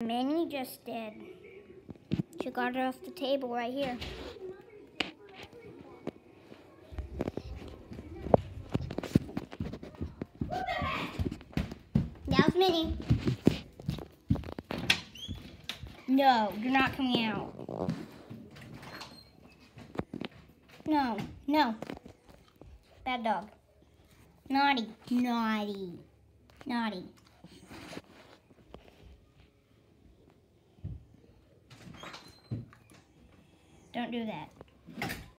Minnie just did. She got it off the table right here. That was Minnie. No, you're not coming out. No, no. Bad dog. Naughty, naughty, naughty. Don't do that.